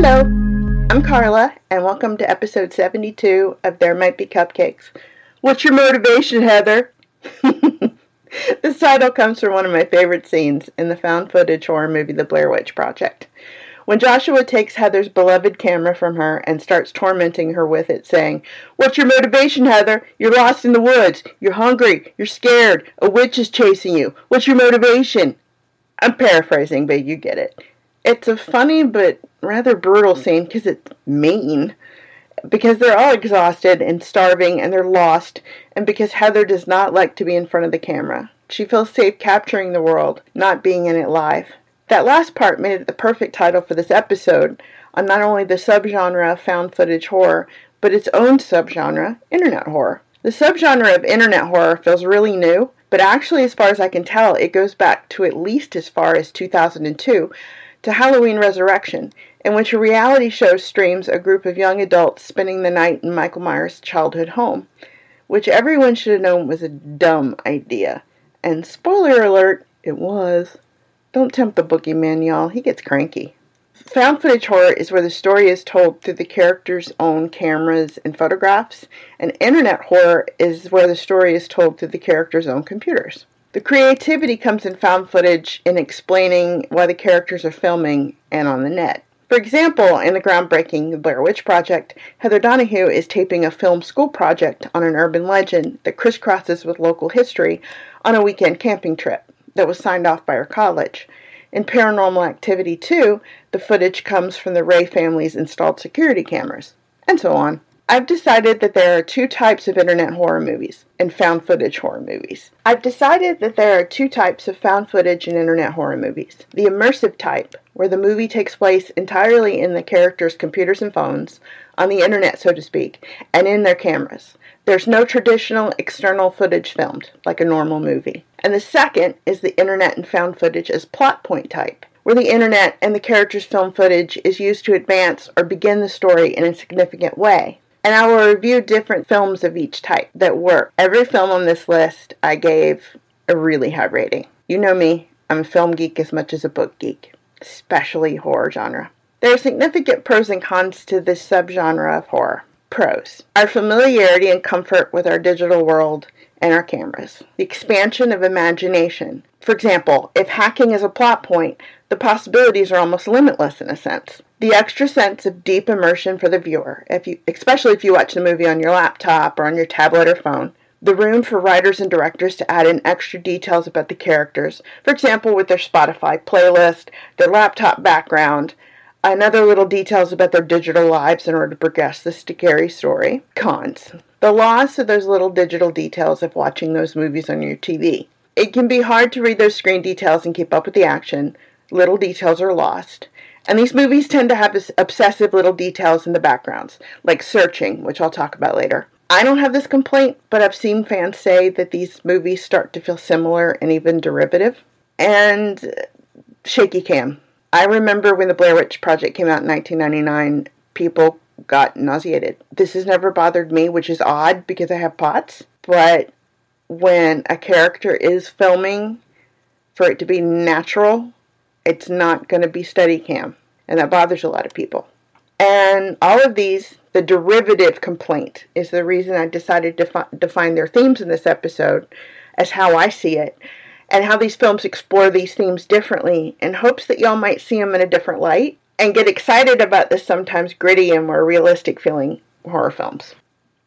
Hello, I'm Carla, and welcome to episode 72 of There Might Be Cupcakes. What's your motivation, Heather? this title comes from one of my favorite scenes in the found footage horror movie The Blair Witch Project. When Joshua takes Heather's beloved camera from her and starts tormenting her with it, saying, What's your motivation, Heather? You're lost in the woods. You're hungry. You're scared. A witch is chasing you. What's your motivation? I'm paraphrasing, but you get it. It's a funny but rather brutal scene because it's mean. Because they're all exhausted and starving and they're lost, and because Heather does not like to be in front of the camera. She feels safe capturing the world, not being in it live. That last part made it the perfect title for this episode on not only the subgenre of found footage horror, but its own subgenre, internet horror. The subgenre of internet horror feels really new, but actually, as far as I can tell, it goes back to at least as far as 2002 to Halloween Resurrection, in which a reality show streams a group of young adults spending the night in Michael Myers' childhood home, which everyone should have known was a dumb idea. And spoiler alert, it was. Don't tempt the boogeyman, y'all. He gets cranky. Found footage horror is where the story is told through the character's own cameras and photographs, and internet horror is where the story is told through the character's own computers. The creativity comes in found footage in explaining why the characters are filming and on the net. For example, in the groundbreaking Blair Witch Project, Heather Donahue is taping a film school project on an urban legend that crisscrosses with local history on a weekend camping trip that was signed off by her college. In Paranormal Activity 2, the footage comes from the Rey family's installed security cameras, and so on. I've decided that there are two types of internet horror movies and found footage horror movies. I've decided that there are two types of found footage and internet horror movies. The immersive type, where the movie takes place entirely in the characters' computers and phones, on the internet, so to speak, and in their cameras. There's no traditional external footage filmed, like a normal movie. And the second is the internet and found footage as plot point type, where the internet and the characters' film footage is used to advance or begin the story in a significant way. And I will review different films of each type that work. Every film on this list I gave a really high rating. You know me, I'm a film geek as much as a book geek, especially horror genre. There are significant pros and cons to this subgenre of horror. Pros Our familiarity and comfort with our digital world and our cameras. The expansion of imagination. For example, if hacking is a plot point, the possibilities are almost limitless in a sense. The extra sense of deep immersion for the viewer, if you, especially if you watch the movie on your laptop or on your tablet or phone. The room for writers and directors to add in extra details about the characters, for example, with their Spotify playlist, their laptop background, and other little details about their digital lives in order to progress the scary story. Cons. The loss of those little digital details of watching those movies on your TV. It can be hard to read those screen details and keep up with the action. Little details are lost. And these movies tend to have this obsessive little details in the backgrounds, like searching, which I'll talk about later. I don't have this complaint, but I've seen fans say that these movies start to feel similar and even derivative. And shaky cam. I remember when the Blair Witch Project came out in 1999, people got nauseated. This has never bothered me, which is odd because I have POTS. But when a character is filming, for it to be natural, it's not going to be steady cam. And that bothers a lot of people. And all of these, the derivative complaint is the reason I decided to fi- define their themes in this episode as how I see it and how these films explore these themes differently in hopes that y'all might see them in a different light and get excited about the sometimes gritty and more realistic feeling horror films.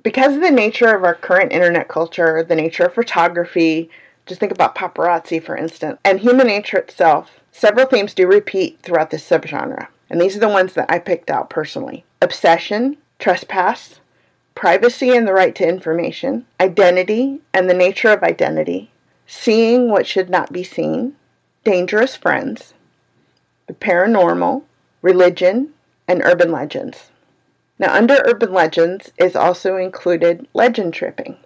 Because of the nature of our current internet culture, the nature of photography, just think about paparazzi for instance, and human nature itself, several themes do repeat throughout this subgenre. And these are the ones that I picked out personally obsession, trespass, privacy and the right to information, identity and the nature of identity, seeing what should not be seen, dangerous friends, the paranormal, religion, and urban legends. Now, under urban legends is also included legend tripping.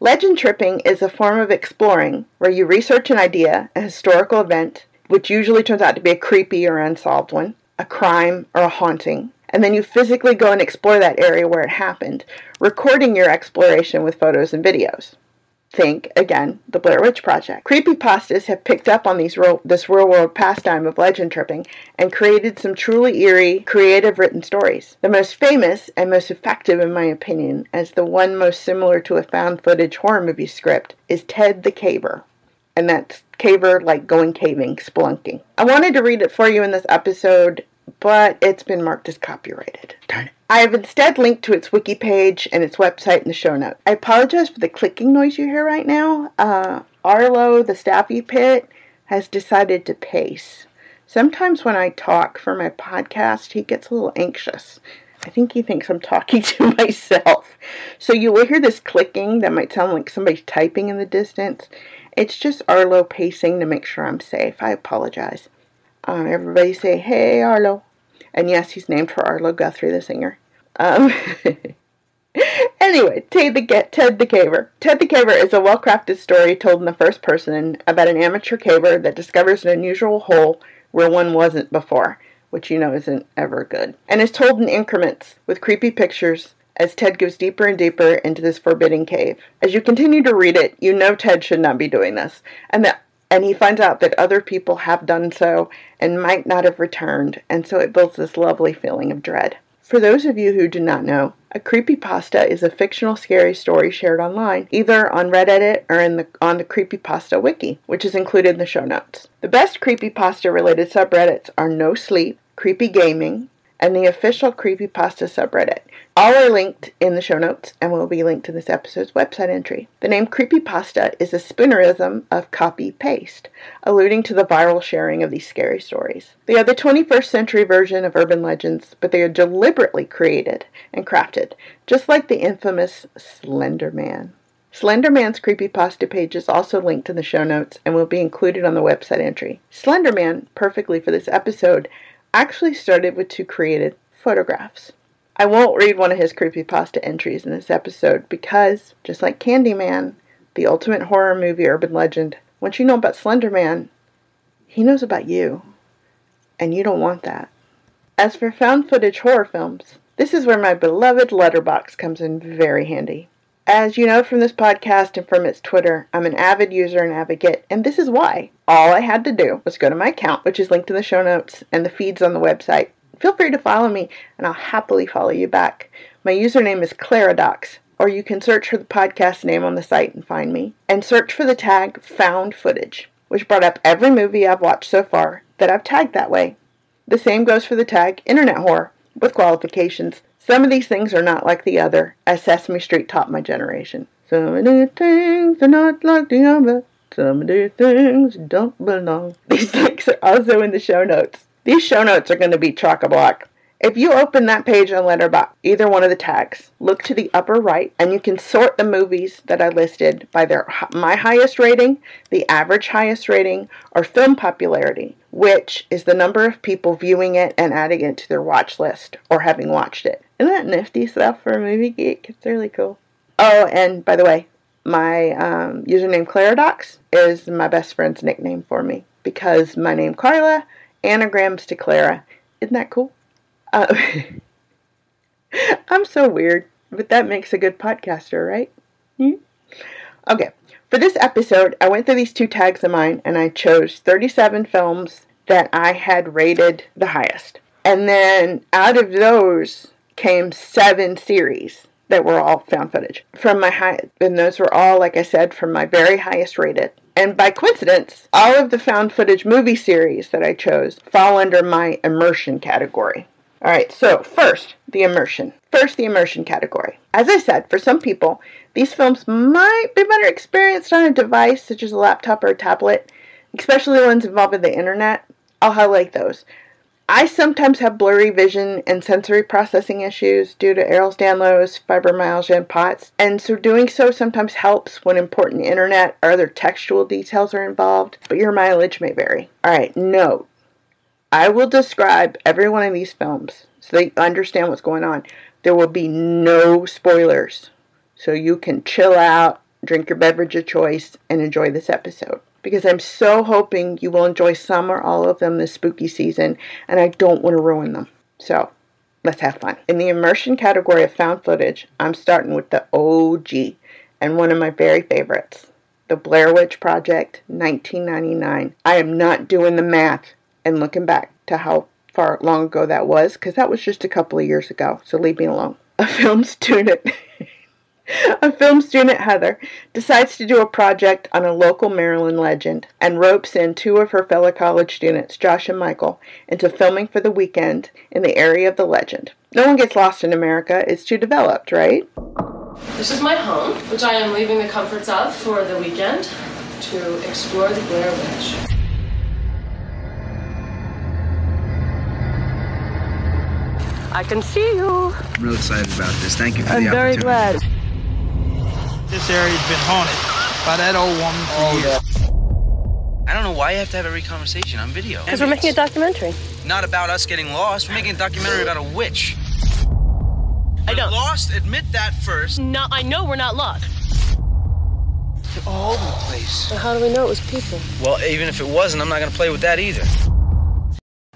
Legend tripping is a form of exploring where you research an idea, a historical event, which usually turns out to be a creepy or unsolved one, a crime or a haunting, and then you physically go and explore that area where it happened, recording your exploration with photos and videos. Think, again, the Blair Witch Project. Creepypastas have picked up on these real, this real world pastime of legend tripping and created some truly eerie, creative written stories. The most famous and most effective, in my opinion, as the one most similar to a found footage horror movie script, is Ted the Caver. And that's caver like going caving, spelunking. I wanted to read it for you in this episode, but it's been marked as copyrighted. Darn it. I have instead linked to its wiki page and its website in the show notes. I apologize for the clicking noise you hear right now. Uh, Arlo, the staffy pit, has decided to pace. Sometimes when I talk for my podcast, he gets a little anxious. I think he thinks I'm talking to myself. So you will hear this clicking that might sound like somebody's typing in the distance. It's just Arlo pacing to make sure I'm safe. I apologize. Um, everybody say, hey, Arlo. And yes, he's named for Arlo Guthrie, the singer. Um, anyway, Ted the, Get Ted the Caver. Ted the Caver is a well crafted story told in the first person about an amateur caver that discovers an unusual hole where one wasn't before, which you know isn't ever good, and is told in increments with creepy pictures as Ted goes deeper and deeper into this forbidding cave. As you continue to read it, you know Ted should not be doing this, and that and he finds out that other people have done so and might not have returned, and so it builds this lovely feeling of dread. For those of you who do not know, a creepypasta is a fictional scary story shared online, either on Reddit or in the, on the Creepypasta wiki, which is included in the show notes. The best creepypasta related subreddits are No Sleep, Creepy Gaming, and the official Creepypasta subreddit. All are linked in the show notes and will be linked to this episode's website entry. The name Creepypasta is a spoonerism of copy paste, alluding to the viral sharing of these scary stories. They are the 21st century version of urban legends, but they are deliberately created and crafted, just like the infamous Slender Man. Slender Slenderman's creepypasta page is also linked in the show notes and will be included on the website entry. Slenderman, perfectly for this episode, actually started with two created photographs. I won't read one of his creepypasta entries in this episode because, just like Candyman, the ultimate horror movie urban legend, once you know about Slender Man, he knows about you. And you don't want that. As for found footage horror films, this is where my beloved Letterboxd comes in very handy. As you know from this podcast and from its Twitter, I'm an avid user and advocate, and this is why. All I had to do was go to my account, which is linked in the show notes and the feeds on the website. Feel free to follow me, and I'll happily follow you back. My username is Claradox, or you can search for the podcast name on the site and find me, and search for the tag Found Footage, which brought up every movie I've watched so far that I've tagged that way. The same goes for the tag Internet Horror, with qualifications. Some of these things are not like the other, as Sesame Street taught my generation. Some of these things are not like the other. Some of these things don't belong. These links are also in the show notes. These show notes are going to be chock a block. If you open that page on Letterboxd, either one of the tags, look to the upper right, and you can sort the movies that I listed by their my highest rating, the average highest rating, or film popularity, which is the number of people viewing it and adding it to their watch list or having watched it. Isn't that nifty stuff for a movie geek? It's really cool. Oh, and by the way, my um, username Claradox is my best friend's nickname for me because my name Carla anagrams to Clara. Isn't that cool? Uh, I'm so weird, but that makes a good podcaster, right? Hmm? Okay, for this episode, I went through these two tags of mine and I chose 37 films that I had rated the highest. And then out of those, came seven series that were all found footage from my high, and those were all, like I said, from my very highest rated. And by coincidence, all of the found footage movie series that I chose fall under my immersion category. All right, so first, the immersion. First, the immersion category. As I said, for some people, these films might be better experienced on a device such as a laptop or a tablet, especially ones involving the internet. I'll highlight those. I sometimes have blurry vision and sensory processing issues due to Ehlers-Danlos, fibromyalgia, and POTS, and so doing so sometimes helps when important internet or other textual details are involved, but your mileage may vary. Alright, note. I will describe every one of these films so that you understand what's going on. There will be no spoilers, so you can chill out, drink your beverage of choice, and enjoy this episode because I'm so hoping you will enjoy some or all of them this spooky season, and I don't want to ruin them. So, let's have fun. In the immersion category of found footage, I'm starting with the OG, and one of my very favorites, The Blair Witch Project, 1999. I am not doing the math and looking back to how far long ago that was, because that was just a couple of years ago, so leave me alone. A film student. a film student, Heather, decides to do a project on a local Maryland legend and ropes in two of her fellow college students, Josh and Michael, into filming for the weekend in the area of the legend. No one gets lost in America, it's too developed, right? This is my home, which I am leaving the comforts of for the weekend to explore the Blair Witch. I can see you. I'm real excited about this. Thank you for I'm the very glad. This area's been haunted by that old woman for oh, years. I don't know why you have to have every conversation on video. Because we're making a documentary. Not about us getting lost. We're making a documentary about a witch. I We're don't. lost. Admit that first. No, I know we're not lost. You're all over the place. But how do we know it was people? Well, even if it wasn't, I'm not gonna play with that either.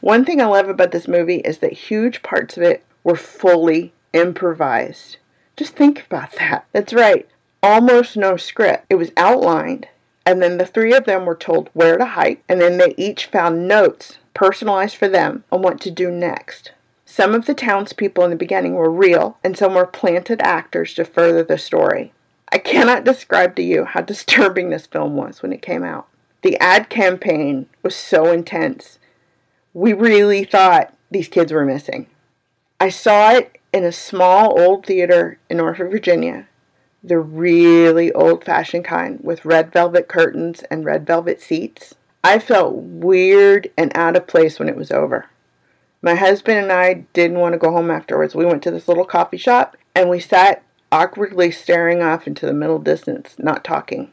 One thing I love about this movie is that huge parts of it were fully improvised. Just think about that. That's right. Almost no script. It was outlined, and then the three of them were told where to hike, and then they each found notes personalized for them on what to do next. Some of the townspeople in the beginning were real, and some were planted actors to further the story. I cannot describe to you how disturbing this film was when it came out. The ad campaign was so intense we really thought these kids were missing. I saw it in a small old theater in Norfolk, Virginia, the really old fashioned kind with red velvet curtains and red velvet seats. I felt weird and out of place when it was over. My husband and I didn't want to go home afterwards. We went to this little coffee shop and we sat awkwardly staring off into the middle distance, not talking.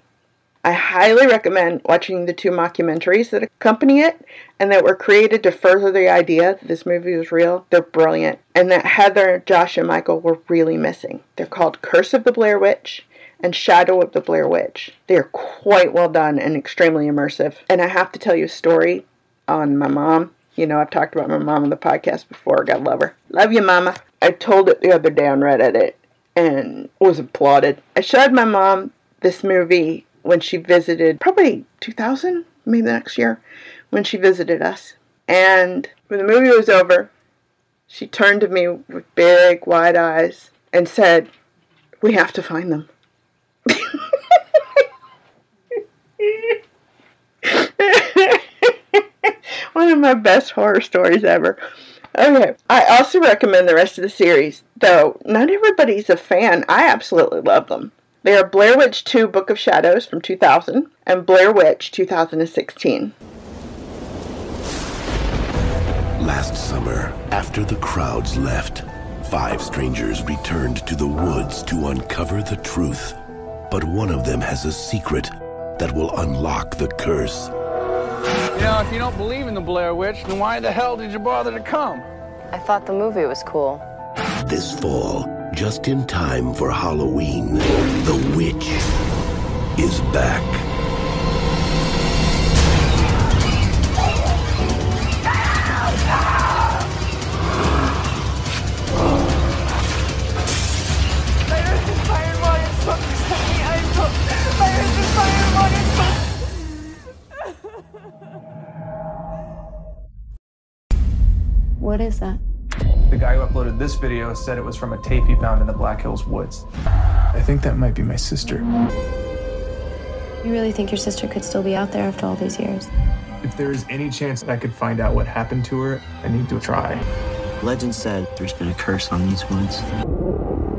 I highly recommend watching the two mockumentaries that accompany it and that were created to further the idea that this movie was real. They're brilliant. And that Heather, Josh, and Michael were really missing. They're called Curse of the Blair Witch and Shadow of the Blair Witch. They are quite well done and extremely immersive. And I have to tell you a story on my mom. You know, I've talked about my mom on the podcast before. God love her. Love you, Mama. I told it the other day on Reddit and was applauded. I showed my mom this movie when she visited, probably 2000, maybe the next year, when she visited us. And when the movie was over, she turned to me with big, wide eyes and said, We have to find them. One of my best horror stories ever. Okay, I also recommend the rest of the series, though not everybody's a fan. I absolutely love them. They are Blair Witch 2 Book of Shadows from 2000 and Blair Witch 2016. Last summer, after the crowds left, five strangers returned to the woods to uncover the truth. But one of them has a secret that will unlock the curse. You know, if you don't believe in the Blair Witch, then why the hell did you bother to come? I thought the movie was cool. This fall, just in time for Halloween, the witch is back. This video said it was from a tape he found in the Black Hills woods. I think that might be my sister. You really think your sister could still be out there after all these years? If there is any chance that I could find out what happened to her, I need to try. Legend said there's been a curse on these woods.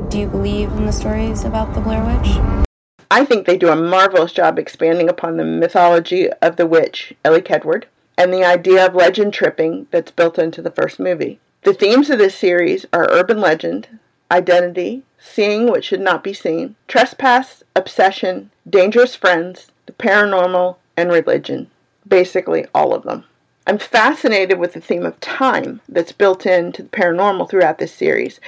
Do you believe in the stories about the Blair Witch? I think they do a marvelous job expanding upon the mythology of the witch, Elly Kedward, and the idea of legend tripping that's built into the first movie. The themes of this series are urban legend, identity, seeing what should not be seen, trespass, obsession, dangerous friends, the paranormal, and religion. Basically, all of them. I'm fascinated with the theme of time that's built into the paranormal throughout this series.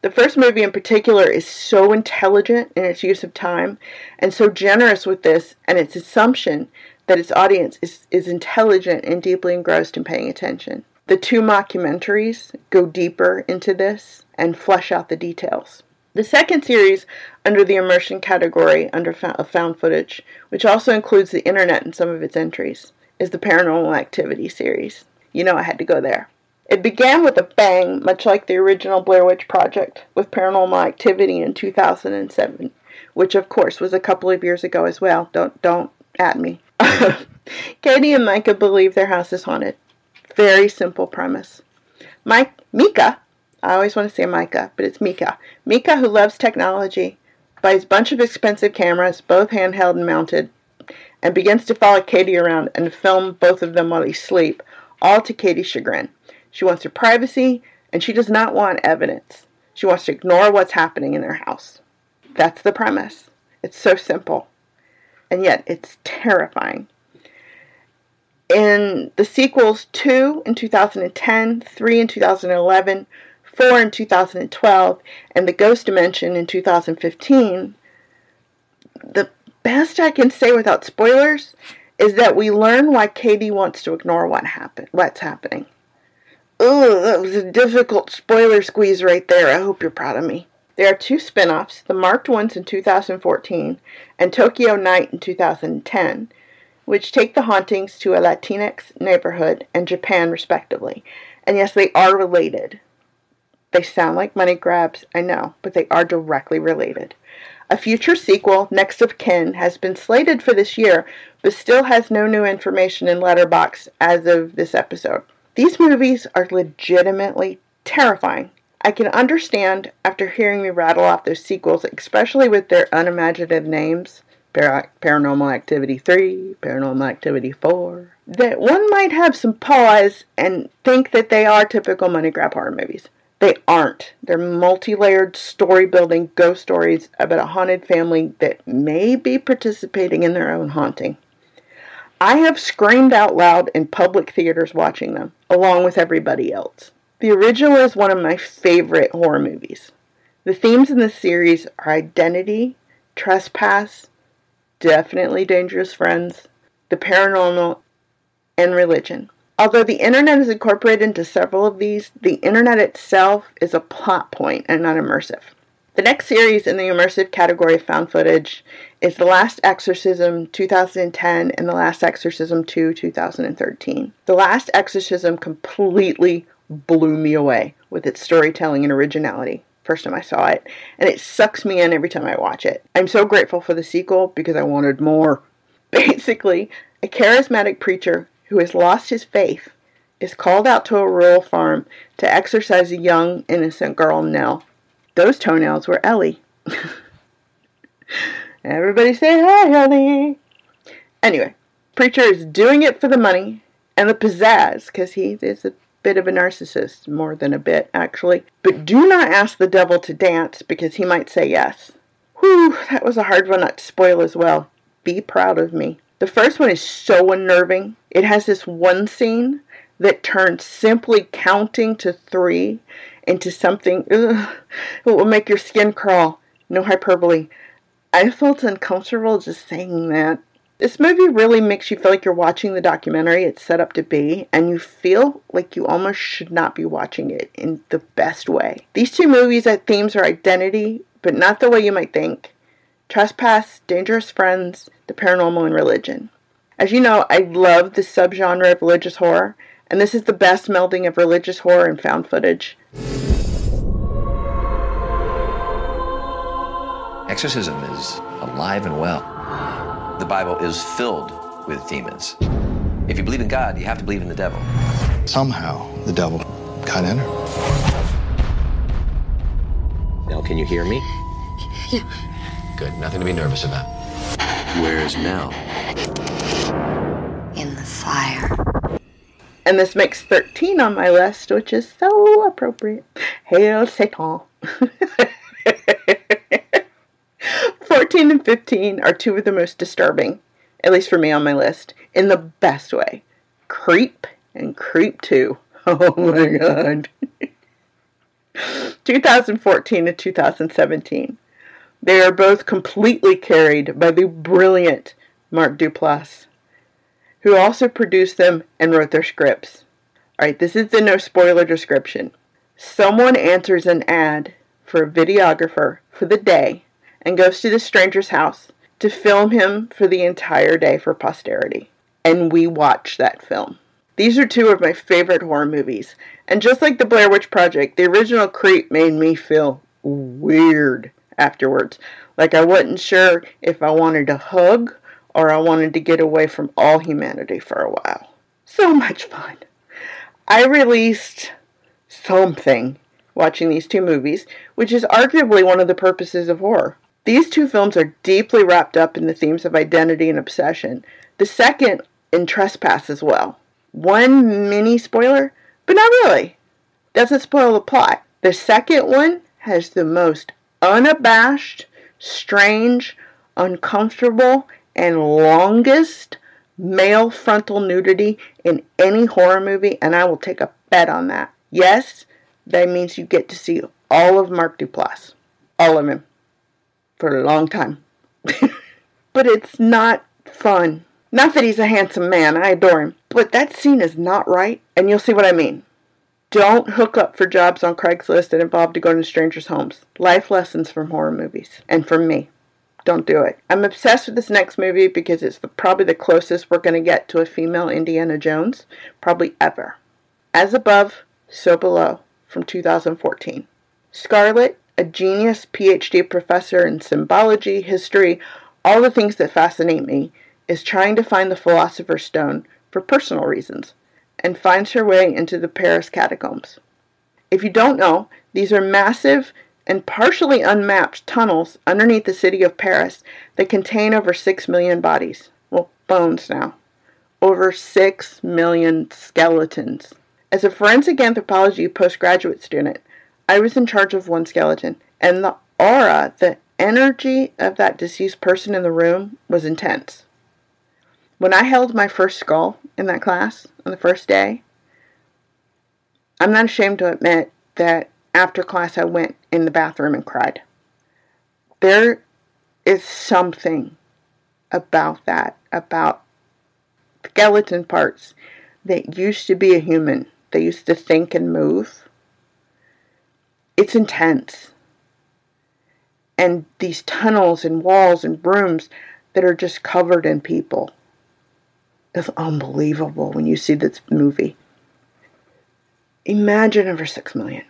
The first movie in particular is so intelligent in its use of time and so generous with this and its assumption that its audience is, is intelligent and deeply engrossed in paying attention. The two mockumentaries go deeper into this and flesh out the details. The second series under the immersion category under found footage, which also includes the internet in some of its entries, is the Paranormal Activity series. You know I had to go there. It began with a bang, much like the original Blair Witch Project, with Paranormal Activity in 2007, which of course was a couple of years ago as well. Don't don't at me. Katie and Micah believe their house is haunted. Very simple premise. Mike Mika, I always want to say Micah, but it's Mika. Mika, who loves technology, buys a bunch of expensive cameras, both handheld and mounted, and begins to follow Katie around and film both of them while they sleep, all to Katie's chagrin. She wants her privacy, and she does not want evidence. She wants to ignore what's happening in their house. That's the premise. It's so simple, and yet it's terrifying. In the sequels, 2 in 2010, 3 in 2011, 4 in 2012, and The Ghost Dimension in 2015, the best I can say without spoilers is that we learn why Katie wants to ignore what happened, what's happening. Ooh, that was a difficult spoiler squeeze right there. I hope you're proud of me. There are two spin offs, the marked ones in 2014 and Tokyo Night in 2010, which take the hauntings to a Latinx neighborhood and Japan, respectively. And yes, they are related. They sound like money grabs, I know, but they are directly related. A future sequel, Next of Kin, has been slated for this year, but still has no new information in Letterboxd as of this episode. These movies are legitimately terrifying. I can understand after hearing me rattle off those sequels, especially with their unimaginative names Paranormal Activity 3, Paranormal Activity 4, that one might have some pause and think that they are typical money grab horror movies. They aren't. They're multi layered story building ghost stories about a haunted family that may be participating in their own haunting. I have screamed out loud in public theaters watching them, along with everybody else. The original is one of my favorite horror movies. The themes in the series are identity, trespass, definitely dangerous friends, the paranormal, and religion. Although the internet is incorporated into several of these, the internet itself is a plot point and not immersive. The next series in the immersive category of found footage is The Last Exorcism 2010 and The Last Exorcism 2 2013. The Last Exorcism completely blew me away with its storytelling and originality first time I saw it, and it sucks me in every time I watch it. I'm so grateful for the sequel because I wanted more. Basically, a charismatic preacher who has lost his faith, is called out to a rural farm to exorcise a young, innocent girl, Nell. Those toenails were Ellie. Everybody say hi, Ellie. Anyway, preacher is doing it for the money and the pizzazz, because he is a bit of a narcissist, more than a bit, actually. But do not ask the devil to dance, because he might say yes. Whew, that was a hard one not to spoil as well. Be proud of me. The first one is so unnerving. It has this one scene that turns simply counting to three into something ugh, it will make your skin crawl. No hyperbole. I felt uncomfortable just saying that. This movie really makes you feel like you're watching the documentary it's set up to be, and you feel like you almost should not be watching it in the best way. These two movies' themes are identity, but not the way you might think trespass, dangerous friends, the paranormal, and religion. As you know, I love the subgenre of religious horror, and this is the best melding of religious horror and found footage. Exorcism is alive and well. The Bible is filled with demons. If you believe in God, you have to believe in the devil. Somehow, the devil got in her. Nell, can you hear me? Yeah. Good. Nothing to be nervous about. Where is Nell? In the fire. And this makes 13 on my list, which is so appropriate. Hail Satan. 14 and 15 are two of the most disturbing, at least for me on my list, in the best way. Creep and Creep 2. Oh my god. 2014 to 2017. They are both completely carried by the brilliant Mark Duplass, who also produced them and wrote their scripts. Alright, this is the no spoiler description. Someone answers an ad for a videographer for the day and goes to the stranger's house to film him for the entire day for posterity. And we watch that film. These are two of my favorite horror movies. And just like the Blair Witch Project, the original Creep made me feel weird afterwards. Like I wasn't sure if I wanted to hug or I wanted to get away from all humanity for a while. So much fun. I released something watching these two movies, which is arguably one of the purposes of horror. These two films are deeply wrapped up in the themes of identity and obsession. The second in Trespass as well. One mini spoiler, but not really. Doesn't spoil the plot. The second one has the most unabashed, strange, uncomfortable, and longest male frontal nudity in any horror movie, and I will take a bet on that. Yes, that means you get to see all of Mark Duplass. All of him. For a long time. but it's not fun. Not that he's a handsome man, I adore him. But that scene is not right, and you'll see what I mean. Don't hook up for jobs on Craigslist that involve to go to strangers' homes. Life lessons from horror movies. And from me. Don't do it. I'm obsessed with this next movie because it's the, probably the closest we're going to get to a female Indiana Jones, probably ever. As above, so below, from 2014. Scarlett, a genius PhD professor in symbology, history, all the things that fascinate me, is trying to find the Philosopher's Stone for personal reasons and finds her way into the Paris catacombs. If you don't know, these are massive and partially unmapped tunnels underneath the city of Paris that contain over 6 million bodies. Well, bones now. Over 6 million skeletons. As a forensic anthropology postgraduate student, I was in charge of one skeleton, and the aura, the energy of that deceased person in the room was intense. When I held my first skull in that class on the first day, I'm not ashamed to admit that after class I went in the bathroom and cried. There is something about that, about skeleton parts that used to be a human, they used to think and move. It's intense. And these tunnels and walls and rooms that are just covered in people. It's unbelievable when you see this movie. Imagine over six million.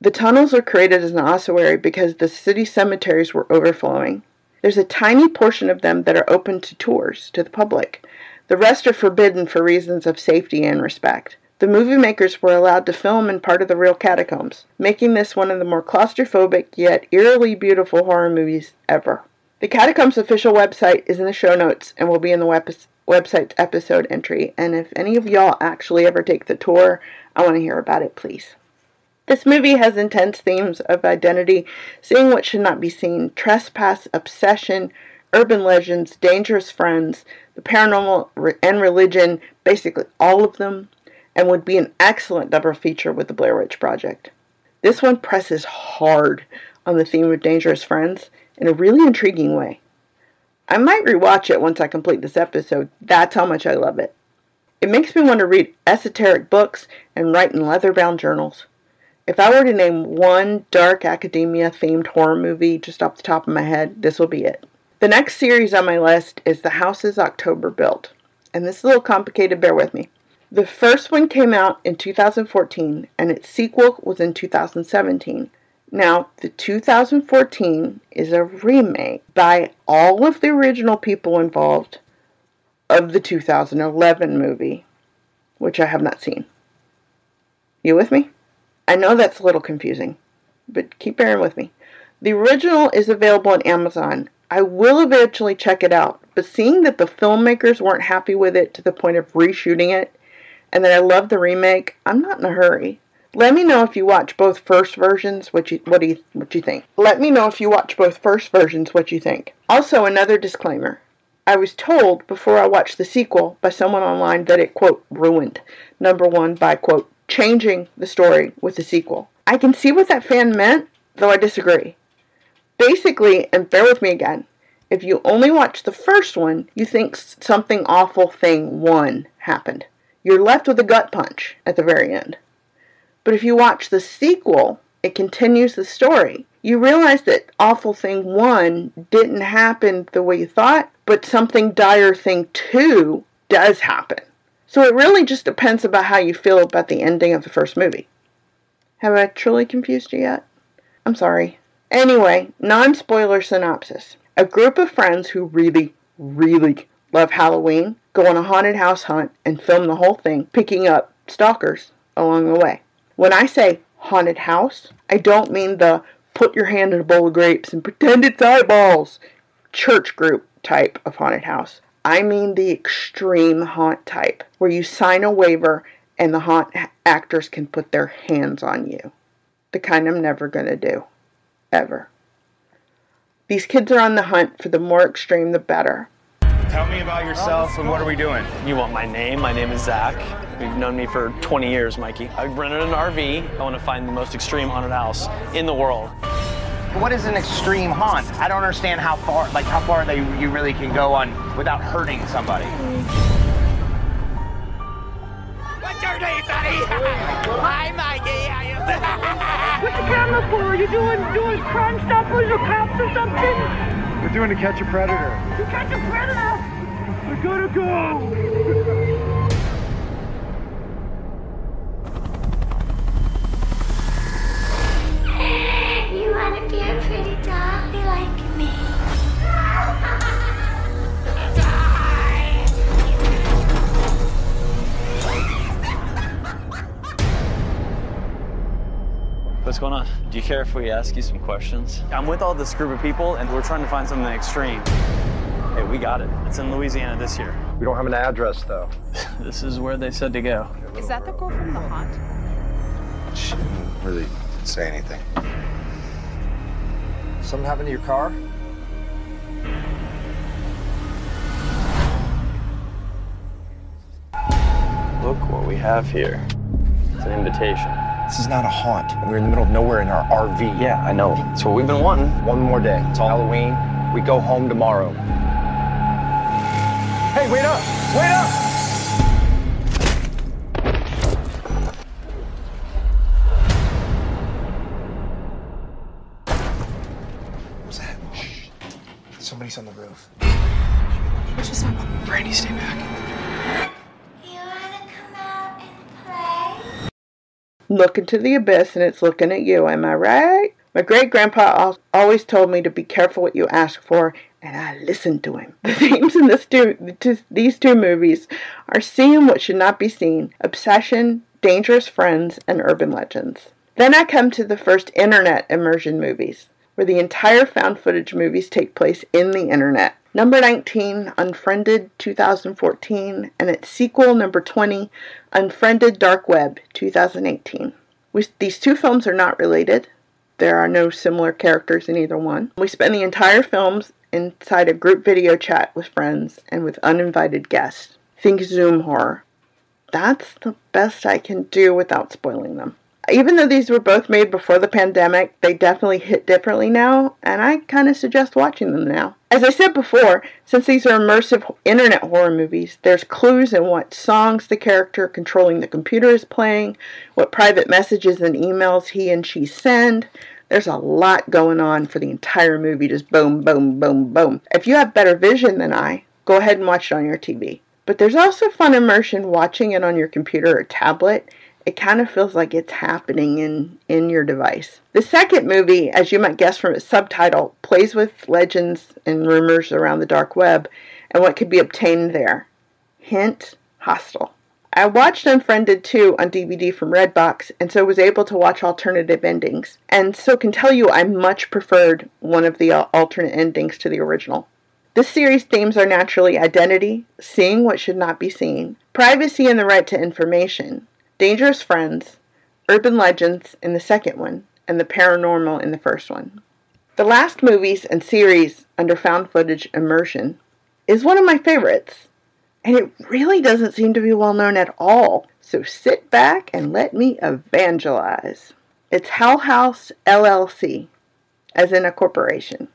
The tunnels are created as an ossuary because the city cemeteries were overflowing. There's a tiny portion of them that are open to tours to the public. The rest are forbidden for reasons of safety and respect. The movie makers were allowed to film in part of the real catacombs, making this one of the more claustrophobic yet eerily beautiful horror movies ever. The Catacombs official website is in the show notes and will be in the web- website's episode entry. And if any of y'all actually ever take the tour, I want to hear about it, please. This movie has intense themes of identity, seeing what should not be seen, trespass, obsession, urban legends, dangerous friends, the paranormal, and religion, basically all of them, and would be an excellent double feature with the Blair Witch Project. This one presses hard on the theme of dangerous friends in a really intriguing way. I might rewatch it once I complete this episode. That's how much I love it. It makes me want to read esoteric books and write in leather bound journals. If I were to name one dark academia themed horror movie just off the top of my head, this will be it. The next series on my list is The Houses October Built. And this is a little complicated, bear with me. The first one came out in 2014 and its sequel was in 2017. Now, the 2014 is a remake by all of the original people involved of the 2011 movie, which I have not seen. You with me? I know that's a little confusing, but keep bearing with me. The original is available on Amazon. I will eventually check it out, but seeing that the filmmakers weren't happy with it to the point of reshooting it, and that I love the remake, I'm not in a hurry. Let me know if you watch both first versions what you what do you what you think. Let me know if you watch both first versions what you think. Also another disclaimer. I was told before I watched the sequel by someone online that it quote ruined number 1 by quote changing the story with the sequel. I can see what that fan meant, though I disagree. Basically, and bear with me again, if you only watch the first one, you think something awful thing one happened. You're left with a gut punch at the very end. But if you watch the sequel, it continues the story. you realize that awful thing one didn't happen the way you thought, but something dire thing two does happen. So it really just depends about how you feel about the ending of the first movie. Have I truly confused you yet? I'm sorry. Anyway, non spoiler synopsis. A group of friends who really, really love Halloween go on a haunted house hunt and film the whole thing, picking up stalkers along the way. When I say haunted house, I don't mean the put your hand in a bowl of grapes and pretend it's eyeballs church group type of haunted house. I mean the extreme haunt type, where you sign a waiver and the haunt actors can put their hands on you. The kind I'm never going to do. Ever. These kids are on the hunt for the more extreme the better. Tell me about yourself and what are we doing? You want my name? My name is Zach. You've known me for 20 years, Mikey. I rented an RV. I want to find the most extreme haunted house in the world. What is an extreme haunt? I don't understand how far, like how far they you really can go on without hurting somebody. What's your name, buddy? Hi, Mikey. How you? What's the camera for? Are you doing doing crime stoppers or cops or something? We're doing to catch a predator. To catch a predator? We're gonna go. You wanna be a pretty doll like me? What's going on? Do you care if we ask you some questions? I'm with all this group of people, and we're trying to find something extreme. Hey, we got it. It's in Louisiana this year. We don't have an address, though. this is where they said to go. Is that the girl from the haunt? She didn't really say anything. Something happened to your car? Look what we have here. It's an invitation. This is not a haunt. We're in the middle of nowhere in our RV. Yeah, I know. That's what we've been wanting. One more day. It's Halloween. We go home tomorrow. Hey, wait up! Wait up! Look into the abyss and it's looking at you, am I right? My great grandpa always told me to be careful what you ask for, and I listened to him. The themes in this two, these two movies are seeing what should not be seen, obsession, dangerous friends, and urban legends. Then I come to the first internet immersion movies, where the entire found footage movies take place in the internet. Number 19, Unfriended 2014, and its sequel, number 20, Unfriended Dark Web 2018. We, these two films are not related. There are no similar characters in either one. We spend the entire films inside a group video chat with friends and with uninvited guests. Think Zoom horror. That's the best I can do without spoiling them. Even though these were both made before the pandemic, they definitely hit differently now, and I kind of suggest watching them now. As I said before, since these are immersive internet horror movies, there's clues in what songs the character controlling the computer is playing, what private messages and emails he and she send. There's a lot going on for the entire movie, just boom, boom, boom, boom. If you have better vision than I, go ahead and watch it on your TV. But there's also fun immersion watching it on your computer or tablet it kind of feels like it's happening in, in your device. The second movie, as you might guess from its subtitle, plays with legends and rumors around the dark web and what could be obtained there. Hint, Hostel. I watched Unfriended 2 on DVD from Redbox and so was able to watch alternative endings, and so can tell you I much preferred one of the alternate endings to the original. This series' themes are naturally identity, seeing what should not be seen, privacy and the right to information, Dangerous Friends, Urban Legends in the second one, and the Paranormal in the first one. The last movies and series under found footage immersion is one of my favorites, and it really doesn't seem to be well known at all, so sit back and let me evangelize. It's Hell House LLC, as in a corporation.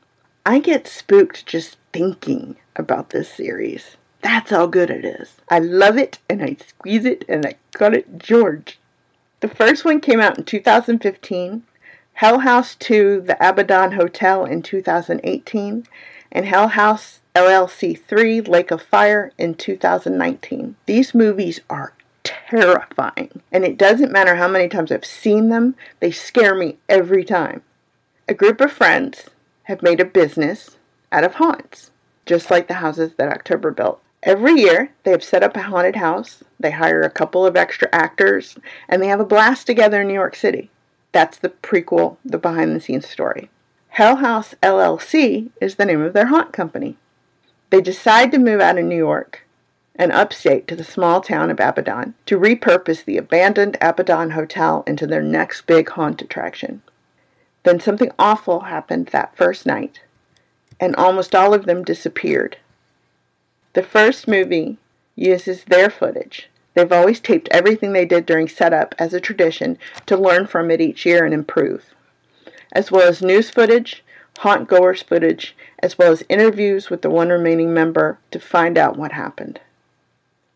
I get spooked just thinking about this series. That's how good it is. I love it and I squeeze it and I cut it George. The first one came out in 2015. Hell House 2, The Abaddon Hotel in 2018, and Hell House LLC 3, Lake of Fire in 2019. These movies are terrifying, and it doesn't matter how many times I've seen them, they scare me every time. A group of friends have made a business out of haunts, just like the houses that October built. Every year, they have set up a haunted house, they hire a couple of extra actors, and they have a blast together in New York City. That's the prequel, the behind the scenes story. Hell House LLC is the name of their haunt company. They decide to move out of New York and upstate to the small town of Abaddon to repurpose the abandoned Abaddon Hotel into their next big haunt attraction. Then something awful happened that first night, and almost all of them disappeared. The first movie uses their footage. They've always taped everything they did during setup as a tradition to learn from it each year and improve, as well as news footage, haunt goers footage, as well as interviews with the one remaining member to find out what happened.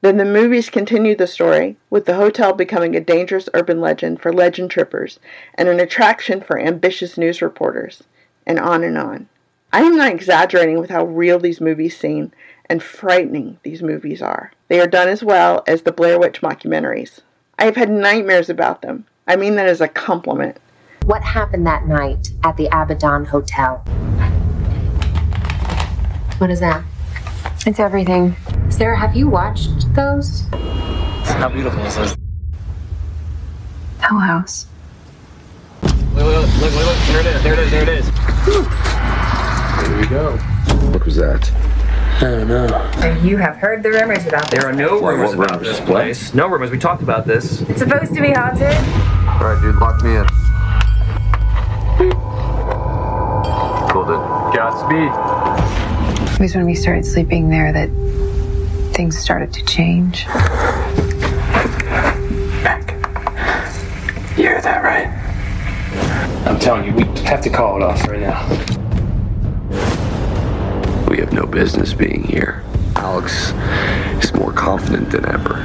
Then the movies continue the story, with the hotel becoming a dangerous urban legend for legend trippers and an attraction for ambitious news reporters, and on and on. I am not exaggerating with how real these movies seem and frightening these movies are. They are done as well as the Blair Witch mockumentaries. I have had nightmares about them. I mean that as a compliment. What happened that night at the Abaddon Hotel? What is that? It's everything. Sarah, have you watched those? How beautiful is this? Hell House. Look, look, look, look, look. There it is, there it is, there it is. Here we go. What was that? I don't know. You have heard the rumors about this. There are no rumors what about rumors? this place. No rumors. We talked about this. It's supposed to be haunted. All right, dude, lock me in. Cool, dude. Godspeed. It was when we started sleeping there that things started to change. You heard that right? I'm telling you, we have to call it off right now. Business being here. Alex is more confident than ever.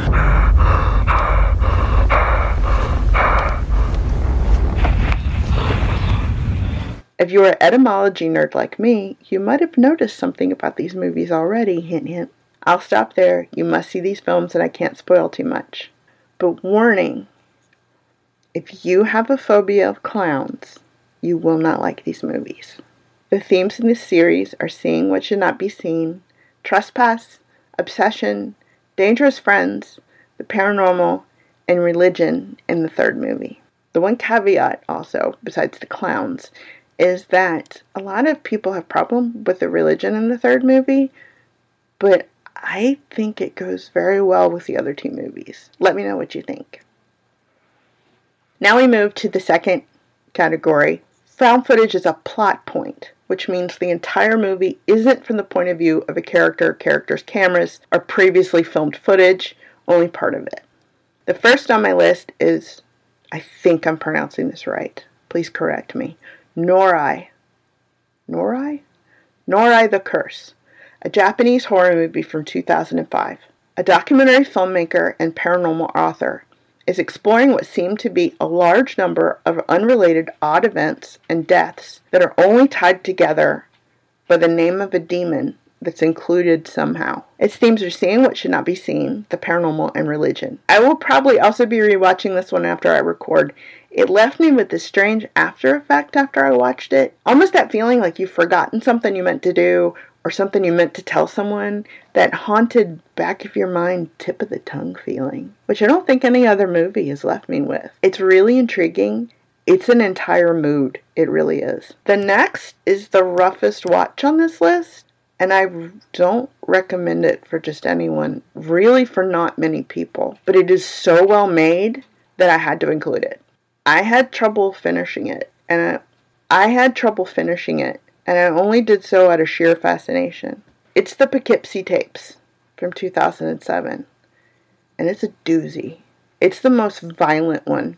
If you're an etymology nerd like me, you might have noticed something about these movies already, hint hint. I'll stop there. You must see these films and I can't spoil too much. But warning if you have a phobia of clowns, you will not like these movies. The themes in this series are seeing what should not be seen, trespass, obsession, dangerous friends, the paranormal, and religion in the third movie. The one caveat also, besides the clowns, is that a lot of people have problem with the religion in the third movie, but I think it goes very well with the other two movies. Let me know what you think. Now we move to the second category. Found footage is a plot point, which means the entire movie isn't from the point of view of a character, character's cameras, or previously filmed footage, only part of it. The first on my list is, I think I'm pronouncing this right. Please correct me. Noroi. Noroi? Noroi the Curse, a Japanese horror movie from 2005. A documentary filmmaker and paranormal author is exploring what seem to be a large number of unrelated odd events and deaths that are only tied together by the name of a demon that's included somehow. Its themes are seeing what should not be seen, the paranormal, and religion. I will probably also be rewatching this one after I record. It left me with this strange after effect after I watched it. Almost that feeling like you've forgotten something you meant to do or something you meant to tell someone. That haunted back of your mind, tip of the tongue feeling, which I don't think any other movie has left me with. It's really intriguing. It's an entire mood. It really is. The next is the roughest watch on this list and I don't recommend it for just anyone, really for not many people. But it is so well made that I had to include it. I had trouble finishing it, and I, I had trouble finishing it, and I only did so out of sheer fascination. It's the Poughkeepsie tapes from 2007, and it's a doozy. It's the most violent one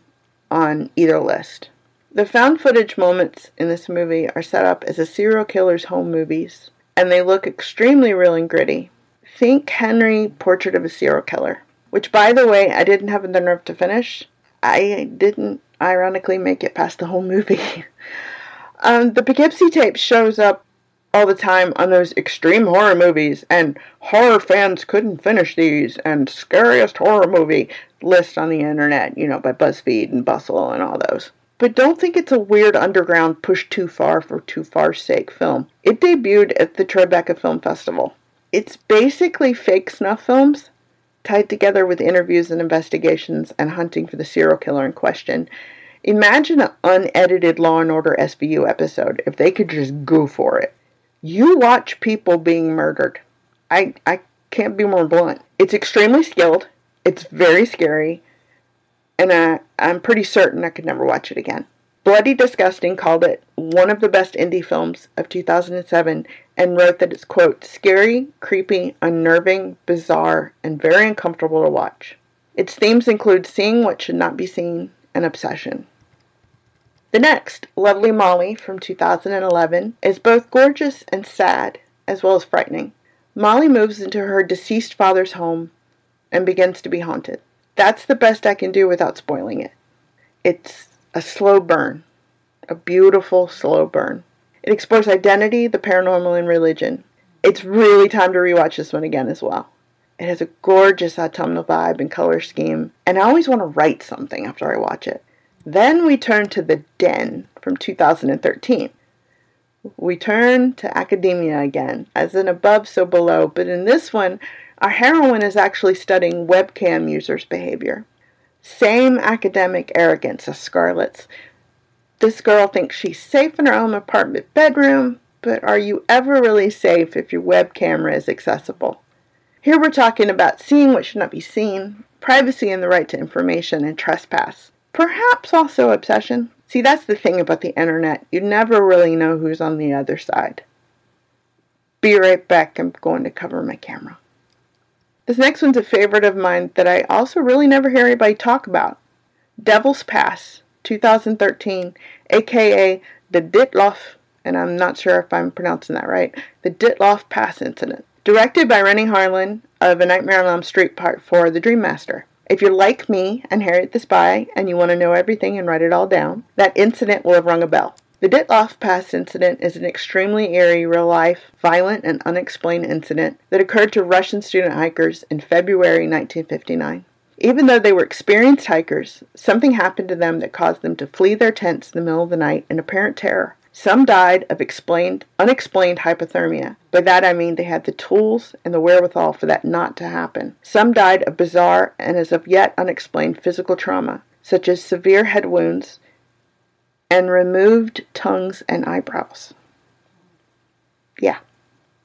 on either list. The found footage moments in this movie are set up as a serial killer's home movies and they look extremely real and gritty. Think Henry Portrait of a Serial Killer, which, by the way, I didn't have the nerve to finish. I didn't ironically make it past the whole movie. um, the Poughkeepsie tape shows up all the time on those extreme horror movies, and horror fans couldn't finish these, and scariest horror movie list on the internet, you know, by BuzzFeed and Bustle and all those. But don't think it's a weird underground push too far for too far's sake film. It debuted at the Tribeca Film Festival. It's basically fake snuff films tied together with interviews and investigations and hunting for the serial killer in question. Imagine an unedited Law and Order SVU episode if they could just go for it. You watch people being murdered. I I can't be more blunt. It's extremely skilled. It's very scary. And I, I'm pretty certain I could never watch it again. Bloody Disgusting called it one of the best indie films of 2007 and wrote that it's, quote, scary, creepy, unnerving, bizarre, and very uncomfortable to watch. Its themes include seeing what should not be seen and obsession. The next, Lovely Molly from 2011, is both gorgeous and sad, as well as frightening. Molly moves into her deceased father's home and begins to be haunted. That's the best I can do without spoiling it. It's a slow burn, a beautiful slow burn. It explores identity, the paranormal, and religion. It's really time to rewatch this one again as well. It has a gorgeous autumnal vibe and color scheme, and I always want to write something after I watch it. Then we turn to The Den from 2013. We turn to academia again, as in above, so below, but in this one, our heroine is actually studying webcam users' behavior. Same academic arrogance as Scarlett's. This girl thinks she's safe in her own apartment bedroom, but are you ever really safe if your web camera is accessible? Here we're talking about seeing what should not be seen, privacy and the right to information, and trespass. Perhaps also obsession. See, that's the thing about the internet. You never really know who's on the other side. Be right back. I'm going to cover my camera. This next one's a favorite of mine that I also really never hear anybody talk about. Devil's Pass, 2013, aka the Dyatlov, and I'm not sure if I'm pronouncing that right, the Dyatlov Pass Incident. Directed by Renny Harlin of A Nightmare on Elm Street Part 4, The Dream Master. If you're like me and Harriet the Spy and you want to know everything and write it all down, that incident will have rung a bell. The Dyatlov Pass incident is an extremely eerie, real life, violent, and unexplained incident that occurred to Russian student hikers in February 1959. Even though they were experienced hikers, something happened to them that caused them to flee their tents in the middle of the night in apparent terror. Some died of explained, unexplained hypothermia. By that I mean they had the tools and the wherewithal for that not to happen. Some died of bizarre and as of yet unexplained physical trauma, such as severe head wounds and removed tongues and eyebrows. Yeah.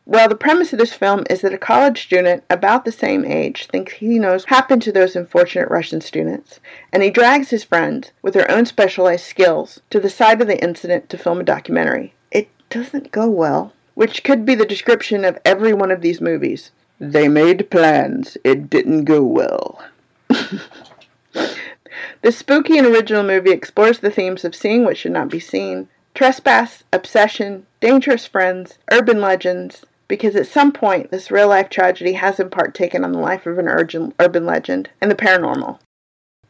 Well, the premise of this film is that a college student about the same age thinks he knows what happened to those unfortunate Russian students, and he drags his friends, with their own specialized skills, to the site of the incident to film a documentary. It doesn't go well, which could be the description of every one of these movies. They made plans, it didn't go well. This spooky and original movie explores the themes of seeing what should not be seen, trespass, obsession, dangerous friends, urban legends, because at some point this real life tragedy has in part taken on the life of an urban legend, and the paranormal.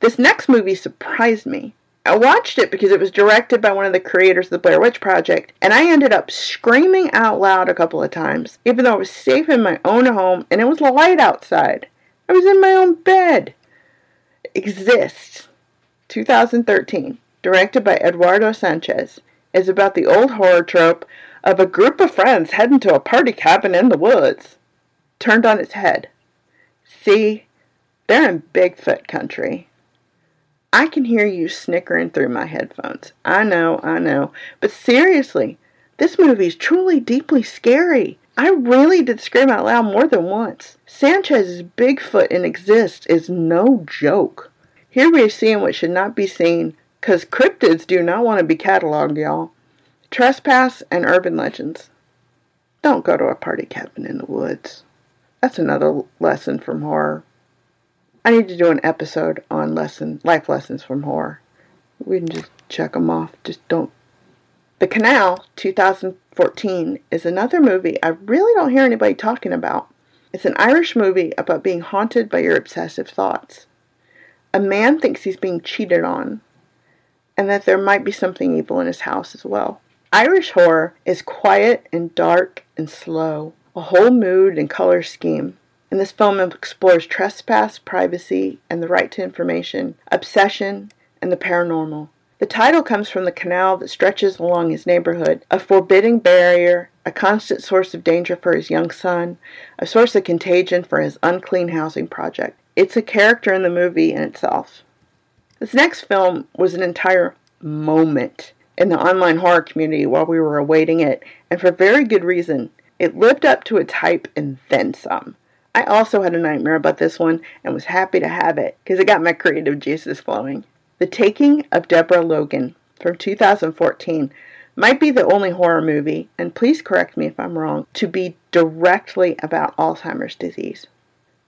This next movie surprised me. I watched it because it was directed by one of the creators of the Blair Witch Project, and I ended up screaming out loud a couple of times, even though I was safe in my own home and it was light outside. I was in my own bed. Exists 2013, directed by Eduardo Sanchez, is about the old horror trope of a group of friends heading to a party cabin in the woods. Turned on its head. See, they're in Bigfoot country. I can hear you snickering through my headphones. I know, I know. But seriously, this movie is truly deeply scary. I really did scream out loud more than once. Sanchez's Bigfoot in Exist is no joke. Here we are seeing what should not be seen, because cryptids do not want to be cataloged, y'all. Trespass and urban legends. Don't go to a party cabin in the woods. That's another lesson from horror. I need to do an episode on lesson life lessons from horror. We can just check them off. Just don't. The Canal 2014 is another movie I really don't hear anybody talking about. It's an Irish movie about being haunted by your obsessive thoughts. A man thinks he's being cheated on. and that there might be something evil in his house as well. Irish horror is quiet and dark and slow, a whole mood and color scheme. And this film explores trespass, privacy, and the right to information, obsession, and the paranormal. The title comes from the canal that stretches along his neighborhood, a forbidding barrier, a constant source of danger for his young son, a source of contagion for his unclean housing project. It's a character in the movie in itself. This next film was an entire moment in the online horror community while we were awaiting it, and for very good reason. It lived up to its hype and then some. I also had a nightmare about this one and was happy to have it because it got my creative juices flowing. The Taking of Deborah Logan from 2014 might be the only horror movie, and please correct me if I'm wrong, to be directly about Alzheimer's disease.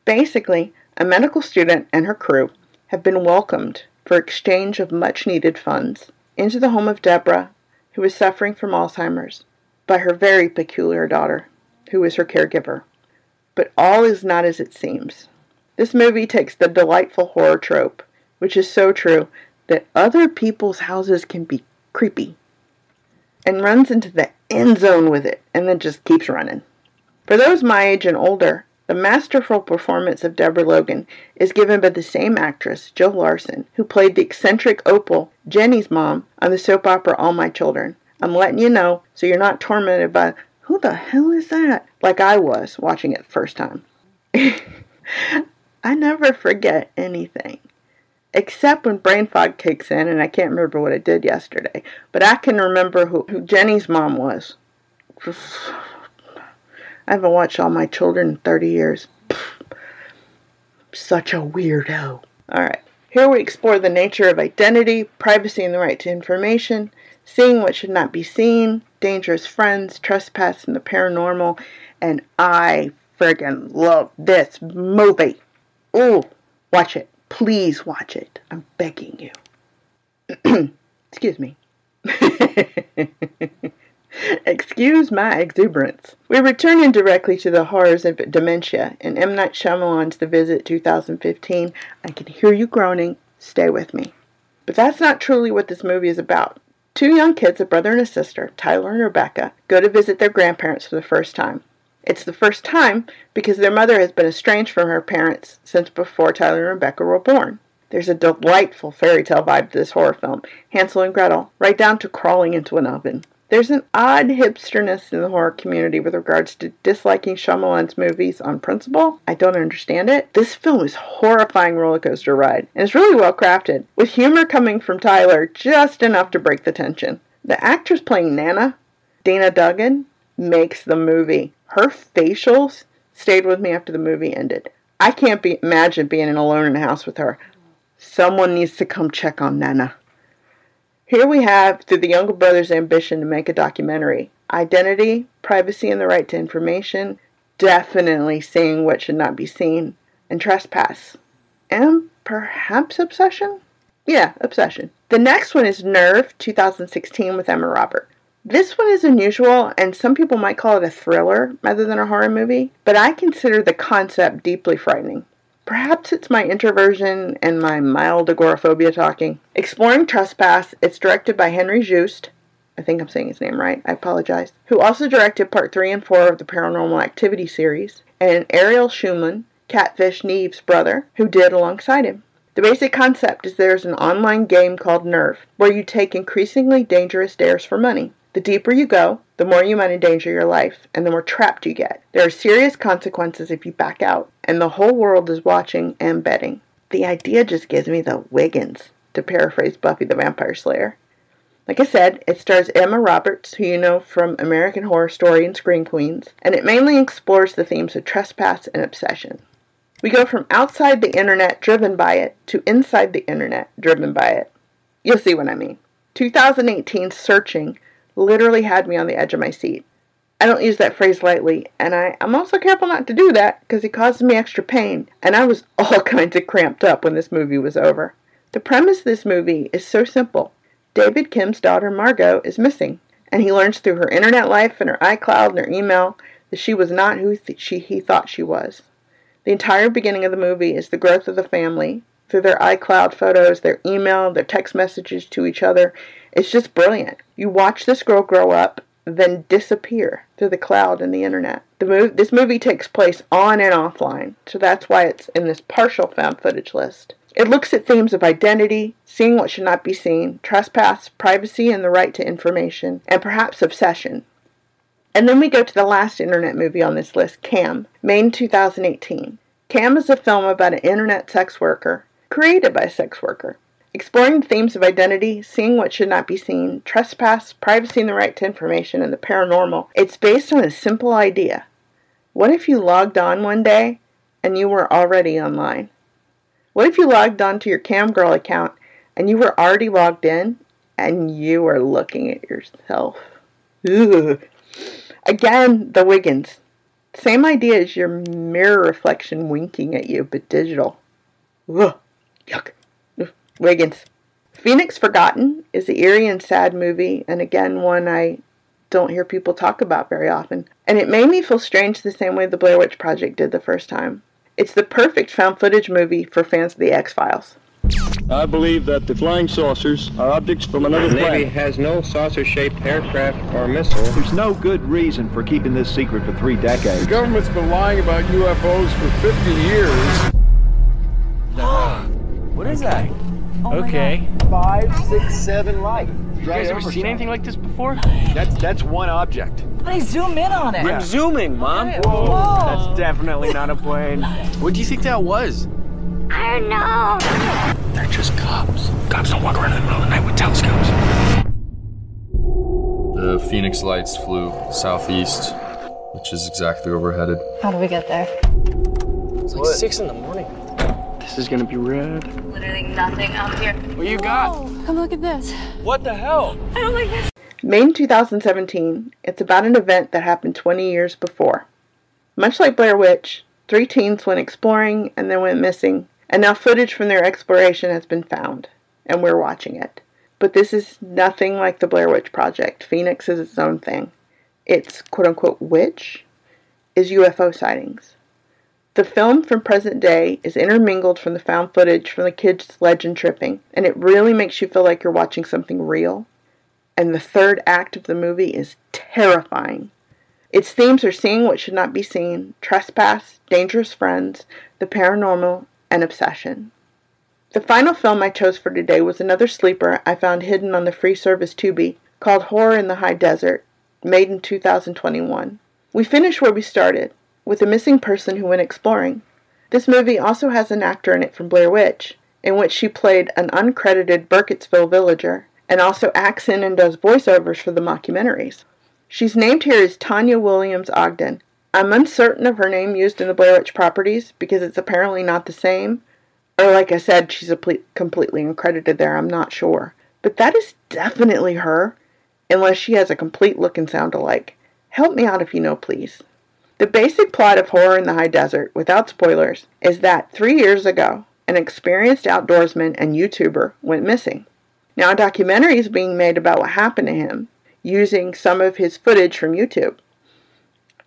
Basically, a medical student and her crew have been welcomed for exchange of much needed funds into the home of Deborah, who is suffering from Alzheimer's, by her very peculiar daughter, who is her caregiver. But all is not as it seems. This movie takes the delightful horror trope, which is so true, that other people's houses can be creepy, and runs into the end zone with it, and then just keeps running. For those my age and older, the masterful performance of Deborah Logan is given by the same actress, Joe Larson, who played the eccentric Opal, Jenny's mom, on the soap opera All My Children. I'm letting you know so you're not tormented by, who the hell is that? Like I was watching it the first time. I never forget anything. Except when brain fog kicks in and I can't remember what I did yesterday. But I can remember who, who Jenny's mom was. I haven't watched All My Children in 30 years. Such a weirdo. Alright, here we explore the nature of identity, privacy, and the right to information, seeing what should not be seen, dangerous friends, trespass, and the paranormal. And I friggin' love this movie. Ooh, watch it. Please watch it. I'm begging you. Excuse me. Excuse my exuberance. We return indirectly to the horrors of dementia in M. Night Shyamalan's The Visit 2015. I can hear you groaning. Stay with me. But that's not truly what this movie is about. Two young kids, a brother and a sister, Tyler and Rebecca, go to visit their grandparents for the first time. It's the first time because their mother has been estranged from her parents since before Tyler and Rebecca were born. There's a delightful fairy tale vibe to this horror film, Hansel and Gretel, right down to crawling into an oven. There's an odd hipsterness in the horror community with regards to disliking Shyamalan's movies on principle. I don't understand it. This film is horrifying roller coaster ride, and it's really well crafted, with humor coming from Tyler just enough to break the tension. The actress playing Nana, Deanna Dunagan, makes the movie. Her facials stayed with me after the movie ended. I can't be, imagine being alone in a house with her. Someone needs to come check on Nana. Here we have, through the younger brother's ambition to make a documentary, identity, privacy, and the right to information, definitely seeing what should not be seen, and trespass. And perhaps obsession? Yeah, obsession. The next one is Nerve 2016 with Emma Robert. This one is unusual, and some people might call it a thriller rather than a horror movie, but I consider the concept deeply frightening. Perhaps it's my introversion and my mild agoraphobia talking. Exploring Trespass, it's directed by Henry Joost. I think I'm saying his name right. I apologize. Who also directed part 3 and 4 of the Paranormal Activity series, and Ariel Schulman, Catfish Nev's brother, who did alongside him. The basic concept is there's an online game called Nerve, where you take increasingly dangerous dares for money. The deeper you go, the more you might endanger your life, and the more trapped you get. There are serious consequences if you back out, and the whole world is watching and betting. The idea just gives me the Wiggins, to paraphrase Buffy the Vampire Slayer. Like I said, it stars Emma Roberts, who you know from American Horror Story and Scream Queens, and it mainly explores the themes of trespass and obsession. We go from outside the internet driven by it to inside the internet driven by it. You'll see what I mean. 2018 Searching literally had me on the edge of my seat. I don't use that phrase lightly, and I, I'm also careful not to do that because it causes me extra pain, and I was all kinds of cramped up when this movie was over. The premise of this movie is so simple. David Kim's daughter Margot is missing, and he learns through her internet life and her iCloud and her email that she was not who th- she, he thought she was. The entire beginning of the movie is the growth of the family, through their iCloud photos, their email, their text messages to each other. It's just brilliant. You watch this girl grow up, then disappear through the cloud and the internet. The mov- this movie takes place on and offline, so that's why it's in this partial found footage list. It looks at themes of identity, seeing what should not be seen, trespass, privacy and the right to information, and perhaps obsession. And then we go to the last internet movie on this list, Cam, Maine 2018. Cam is a film about an internet sex worker, created by a sex worker, exploring themes of identity, seeing what should not be seen, trespass, privacy and the right to information, and the paranormal. It's based on a simple idea. What if you logged on one day and you were already online? What if you logged on to your Camgirl account and you were already logged in and you were looking at yourself? Ugh. Again, the Wiggins. Same idea as your mirror reflection winking at you, but digital. Ugh. Yuck. Ugh. Wiggins. Phoenix Forgotten is an eerie and sad movie, and again, one I don't hear people talk about very often. And it made me feel strange the same way the Blair Witch Project did the first time. It's the perfect found footage movie for fans of the X Files. I believe that the flying saucers are objects from another The Navy has no saucer-shaped aircraft or missile. There's no good reason for keeping this secret for three decades. The government's been lying about UFOs for 50 years. What is that? Oh okay. Five, six, seven light. You guys ever seen anything like this before? That's that's one object. Honey, zoom in on it. I'm zooming, Mom. Okay. Whoa. That's definitely not a plane. What do you think that was? I don't know. They're just cops. Cops don't walk around in the middle of the night with telescopes. The Phoenix Lights flew southeast, which is exactly where we're headed. How do we get there? It's like six in the morning. This is gonna be red. Literally nothing up here. What you got? Come look at this. What the hell? I don't like this. Maine 2017, it's about an event that happened 20 years before. Much like Blair Witch, three teens went exploring and then went missing, and now footage from their exploration has been found, and we're watching it. But this is nothing like the Blair Witch Project. Phoenix is its own thing. Its quote unquote witch is UFO sightings. The film from present day is intermingled from the found footage from the kids' legend tripping, and it really makes you feel like you're watching something real. And the third act of the movie is terrifying. Its themes are seeing what should not be seen, trespass, dangerous friends, the paranormal, and obsession. The final film I chose for today was another sleeper I found hidden on the free service Tubi called Horror in the High Desert, made in 2021. We finish where we started, with a missing person who went exploring. This movie also has an actor in it from Blair Witch, in which she played an uncredited Burkittsville villager, and also acts in and does voiceovers for the mockumentaries. She's named here as Tanya Williams Ogden. I'm uncertain of her name used in the Blair Witch properties because it's apparently not the same. Or, like I said, she's ple- completely uncredited there, I'm not sure. But that is definitely her, unless she has a complete look and sound alike. Help me out if you know, please. The basic plot of Horror in the High Desert, without spoilers, is that three years ago, an experienced outdoorsman and YouTuber went missing. Now, a documentary is being made about what happened to him, using some of his footage from YouTube.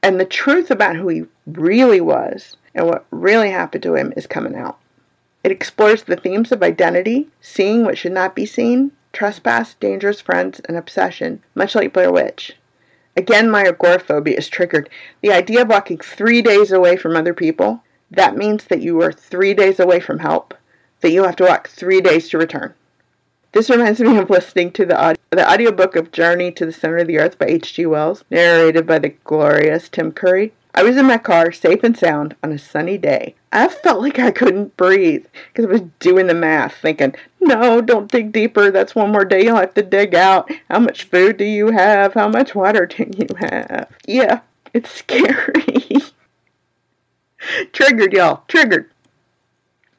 And the truth about who he really was and what really happened to him is coming out. It explores the themes of identity, seeing what should not be seen, trespass, dangerous friends, and obsession, much like Blair Witch. Again, my agoraphobia is triggered. The idea of walking three days away from other people, that means that you are three days away from help, that you have to walk three days to return. This reminds me of listening to the, aud- the audiobook of Journey to the Center of the Earth by H.G. Wells, narrated by the glorious Tim Curry. I was in my car, safe and sound, on a sunny day. I felt like I couldn't breathe because I was doing the math, thinking, no, don't dig deeper. That's one more day you'll have to dig out. How much food do you have? How much water do you have? Yeah, it's scary. Triggered, y'all. Triggered.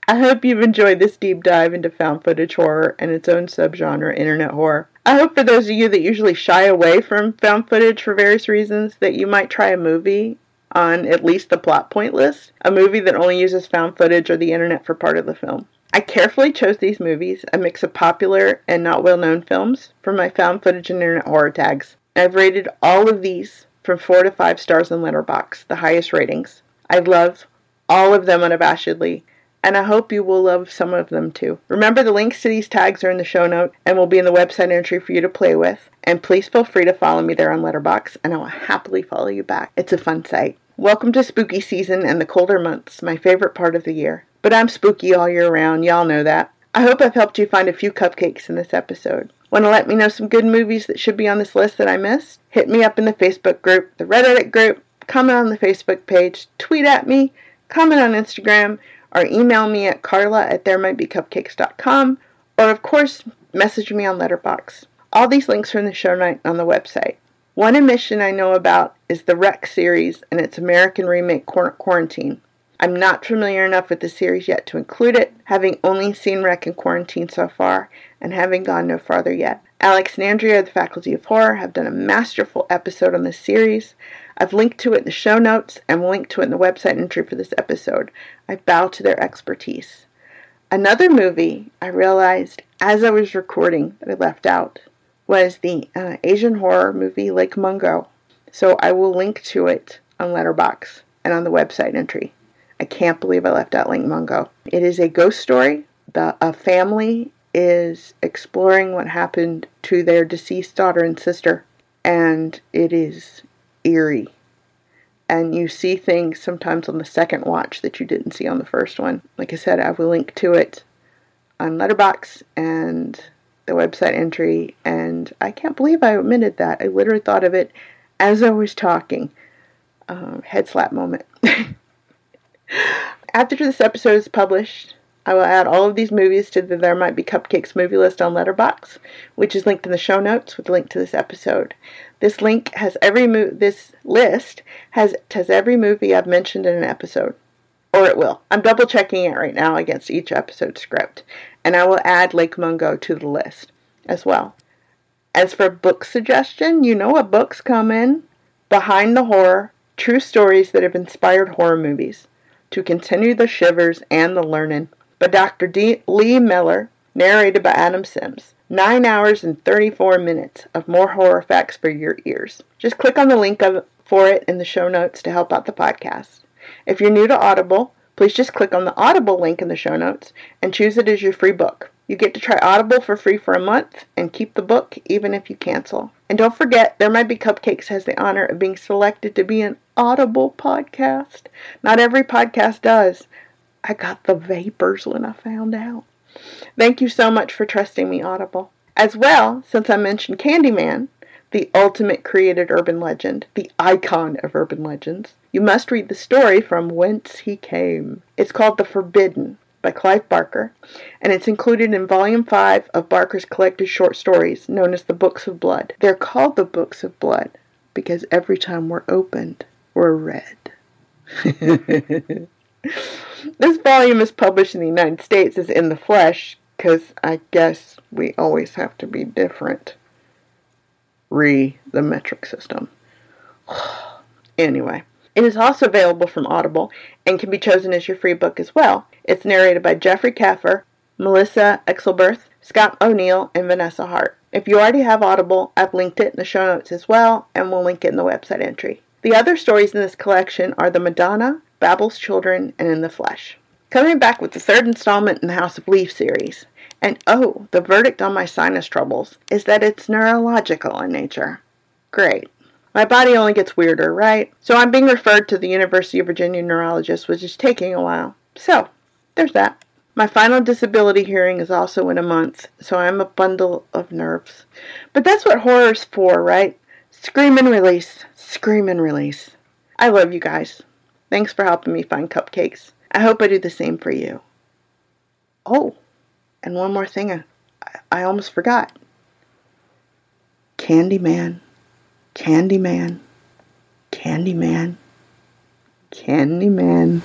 I hope you've enjoyed this deep dive into found footage horror and its own subgenre, internet horror. I hope for those of you that usually shy away from found footage for various reasons that you might try a movie on at least the plot point list, a movie that only uses found footage or the internet for part of the film. I carefully chose these movies, a mix of popular and not well known films, for my found footage and internet horror tags. I've rated all of these from 4 to 5 stars in Letterboxd, the highest ratings. I love all of them unabashedly, and I hope you will love some of them too. Remember, the links to these tags are in the show note and will be in the website entry for you to play with. And please feel free to follow me there on Letterboxd, and I will happily follow you back. It's a fun site. Welcome to spooky season and the colder months, my favorite part of the year. But I'm spooky all year round, y'all know that. I hope I've helped you find a few cupcakes in this episode. Want to let me know some good movies that should be on this list that I missed? Hit me up in the Facebook group, the Reddit group, comment on the Facebook page, tweet at me, comment on Instagram, or email me at carla at theremightbecupcakes.com, or of course, message me on Letterboxd. All these links are in the show notes on the website. One emission I know about is the Rec series and its American remake Quarantine. I'm not familiar enough with the series yet to include it, having only seen Rec and Quarantine so far, and having gone no farther yet. Alex and Andrea of the Faculty of Horror have done a masterful episode on this series. I've linked to it in the show notes and will link to it in the website entry for this episode. I bow to their expertise. Another movie I realized as I was recording that I left out was the uh, Asian horror movie Lake Mungo. So I will link to it on Letterboxd and on the website entry. I can't believe I left out Lake Mungo. It is a ghost story. The a family is exploring what happened to their deceased daughter and sister, and it is eerie. And you see things sometimes on the second watch that you didn't see on the first one. Like I said, I will link to it on Letterboxd and the website entry, and I can't believe I omitted that. I literally thought of it as I was talking. Um, head slap moment. After this episode is published, I will add all of these movies to the There Might Be Cupcakes movie list on Letterboxd, which is linked in the show notes with a link to this episode. This link has every mo- this list has has every movie I've mentioned in an episode, or it will. I'm double checking it right now against each episode script, and I will add Lake Mungo to the list as well. As for book suggestion, you know what books come in? Behind the Horror, true stories that have inspired horror movies. To continue the shivers and the learning by Dr. D- Lee Mellor, narrated by Adam Sims. 9 hours and 34 minutes of more horror facts for your ears. Just click on the link of, for it in the show notes to help out the podcast. If you're new to Audible, please just click on the Audible link in the show notes and choose it as your free book. You get to try Audible for free for a month and keep the book even if you cancel. And don't forget, There Might Be Cupcakes has the honor of being selected to be an Audible podcast. Not every podcast does. I got the vapors when I found out. Thank you so much for trusting me, Audible. As well, since I mentioned Candyman, the ultimate created urban legend, the icon of urban legends, you must read the story from whence he came. It's called The Forbidden by Clive Barker, and it's included in Volume 5 of Barker's collected short stories known as the Books of Blood. They're called the Books of Blood because every time we're opened, we're read. this volume is published in the United States as In the Flesh because I guess we always have to be different. Re the metric system. anyway, it is also available from Audible and can be chosen as your free book as well. It's narrated by Jeffrey Kafer, Melissa Exelberth, Scott O'Neill, and Vanessa Hart. If you already have Audible, I've linked it in the show notes as well, and we'll link it in the website entry. The other stories in this collection are The Madonna, Babel's Children, and In the Flesh. Coming back with the third installment in the House of Leaf series. And oh, the verdict on my sinus troubles is that it's neurological in nature. Great. My body only gets weirder, right? So I'm being referred to the University of Virginia neurologist, which is taking a while. So, there's that. My final disability hearing is also in a month, so I'm a bundle of nerves. But that's what horror's for, right? Scream and release. Scream and release. I love you guys. Thanks for helping me find cupcakes. I hope I do the same for you. Oh, and one more thing I, I almost forgot. Candyman. Candyman. Candyman. Candyman.